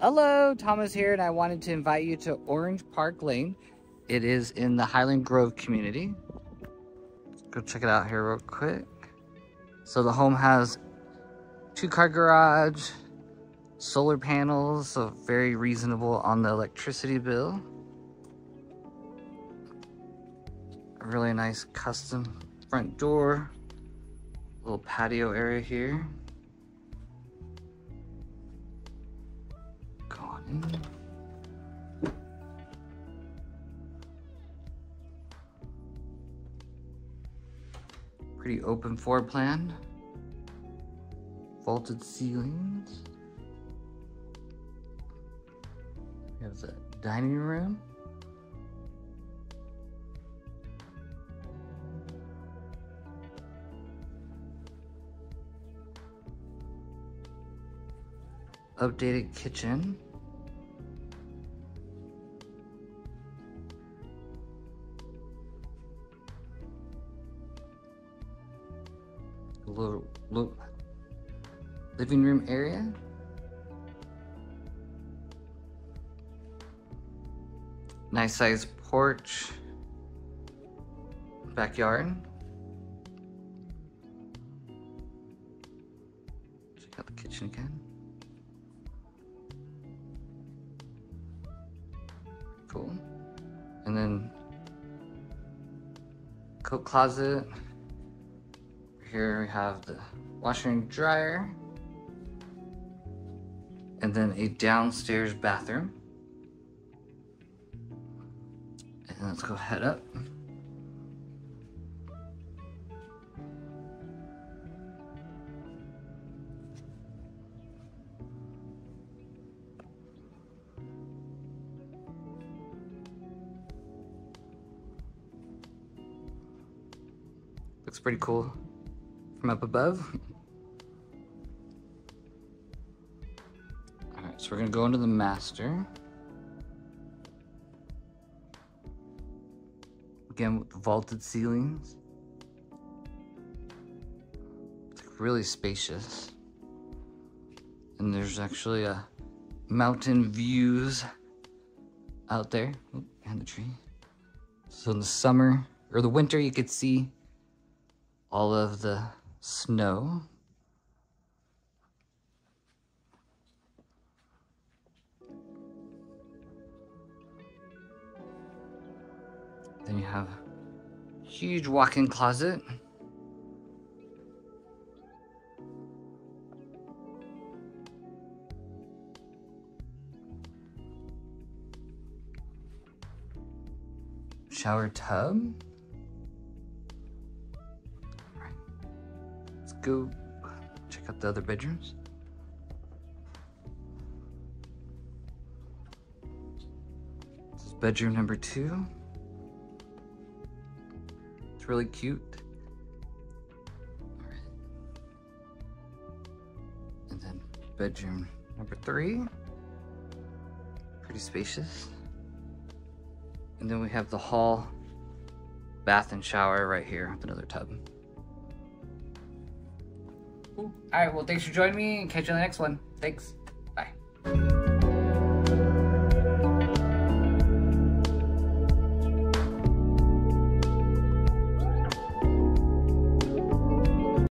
Hello, Thomas here, and I wanted to invite you to Orange Park Lane. It is in the Highland Grove community. Let's go check it out here real quick. So the home has two car garage, solar panels, so very reasonable on the electricity bill. A really nice custom front door, little patio area here. Pretty open floor plan. Vaulted ceilings. We have the dining room. Updated kitchen. Little, little living room area. Nice sized porch. Backyard. Check out the kitchen again. Cool. And then coat closet. Here we have the washer and dryer. And then a downstairs bathroom. And let's go head up. Looks pretty cool from up above. Alright, so we're gonna go into the master. Again, with vaulted ceilings. It's really spacious. And there's actually a mountain views out there. And the tree. So in the summer, or the winter, you could see all of the snow. Then you have huge walk-in closet. Shower tub. Go check out the other bedrooms. This is bedroom number two. It's really cute. And then bedroom number three. Pretty spacious. And then we have the hall, bath and shower right here with another tub. All right, well, thanks for joining me and catch you on the next one. Thanks.